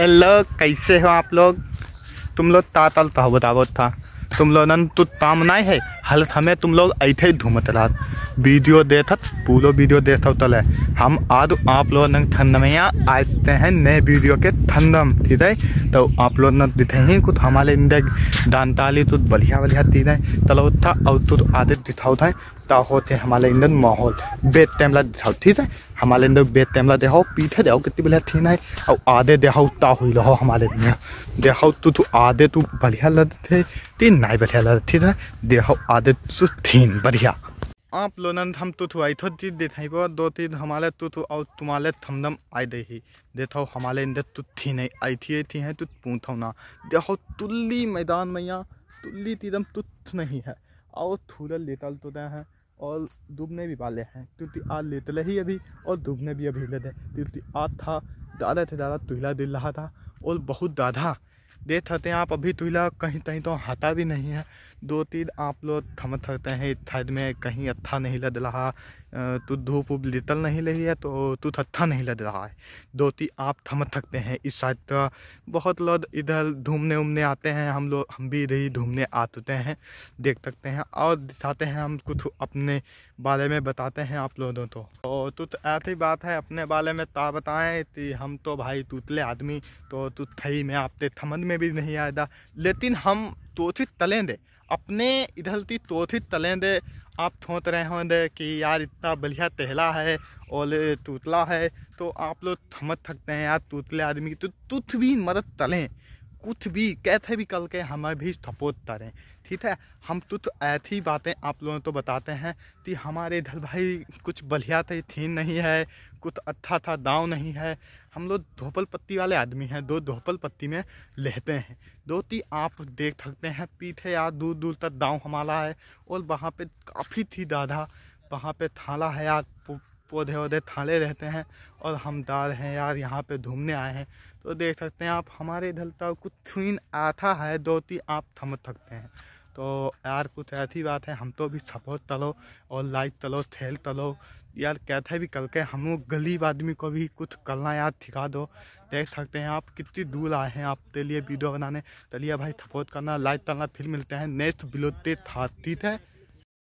Hello, कैसे हो आप लोग? तुम लोग तातल तो बतावत था। तुम लोग नन तू ताम नहीं है? हल हमें तुम लोग ऐसे ही घूमत रहा वीडियो देखत पूरो वीडियो देखो तले। हम आज आप लोग नंग ठंड में यहाँ आते हैं नए वीडियो के ठंडम ठीक है? तो आप लोग न दिखे ही कुछ हमारे इंदर दानताली तो बढ़िया बढ़िया तीन है। तलो था, और तू आदत दिखाओ था होते हमारे इंदर माहौल। बेट टाइमला दिखाओ ठीक है? हमारे अंदर बेट टाइमला देखो पीछे देखो कितनी बढ़िया थीन है। और आधे देखो ता हुई रहो हमारे में देखो तू तू आधे तू बढ़िया लद थे, तीन नहीं बढ़िया लद ठीक है देखो आधे तू थीन बढ़िया। आप लोनन हम तू तू आई थो चीज़ देखाई वो दो तीन हमारे तू तू और तुम्हारे थमदम आई दे ही। देखो हमारे अंदर तू थी नहीं आई थी थी है, तू पूछो ना। देखो तुल्ली मैदान मैया, तुल्ली तीदम तुथ नहीं है। और थूरल लेटल तो दे हैं। और डूबने भी पाले हैं। क्योंकि आज लेतले ही अभी, और डूबने भी अभी लेते क्योंकि आज था, दादा थे दादा तुहला दिल रहा था, और बहुत ज़्यादा देख सकते हैं आप, अभी तुहला कहीं कहीं तो हटा भी नहीं है। दो तीन आप लोग थम सकते हैं साइड में कहीं अच्छा नहीं लद रहा तो धूप उप लितल नहीं रही है तो तू अच्छा नहीं लद रहा है। दो तीन आप थम सकते हैं, इस साइड तो बहुत लोग इधर घूमने उमने आते हैं, हम लोग, हम भी इधर ही घूमने आते हैं, देख सकते हैं। और दिखाते हैं हम कुछ अपने बारे में बताते हैं आप लोगों तो तो तू तो ऐसी बात है, अपने बारे में ता बताएँ कि हम तो भाई तूतले आदमी तो तू थई में आपते थमन में भी नहीं आया लेकिन हम तोथित तलें दे अपने इधर ती तोथित तलें दे आप थोत रहे हों दे कि यार इतना बढ़िया टहला है और तूतला है तो आप लोग थमत थकते हैं यार तूतले आदमी तो तुथ भी मदद तलें। कुछ भी, कैसे भी कल के हमें भी सपोर्ट करें ठीक है? हम तो ऐसी बातें आप लोगों तो बताते हैं कि हमारे इधर भाई कुछ बढ़िया थे थी नहीं है, कुछ अच्छा था, दाव नहीं है। हम लोग धोपल पत्ती वाले आदमी हैं, दो धोपल पत्ती में लेते हैं। दो तीन आप देख सकते हैं, पीछे यार दूर दूर तक दाव हमारा है और वहाँ पे काफ़ी थी दादा, वहाँ पे थाला है यार पौधे वौधे थाले रहते हैं और हम दार हैं यार, यहाँ पे घूमने आए हैं। तो देख सकते हैं आप, हमारे इधर तक कुछ छुइन आता है दो तीन आप थम सकते हैं। तो यार, कुछ ऐसी बात है, हम तो भी सपोर्ट तलो और लाइक तलो, थैल तलो। यार, कहते भी कल के, हम लोग गरीब आदमी को भी कुछ करना यार ठिका दो। देख सकते हैं आप, कितनी दूर आए हैं आपके लिए वीडियो बनाने। चलिए भाई, सपोर्ट करना, लाइक करना, फिर मिलते हैं। नेक्स्ट बिलोते था। है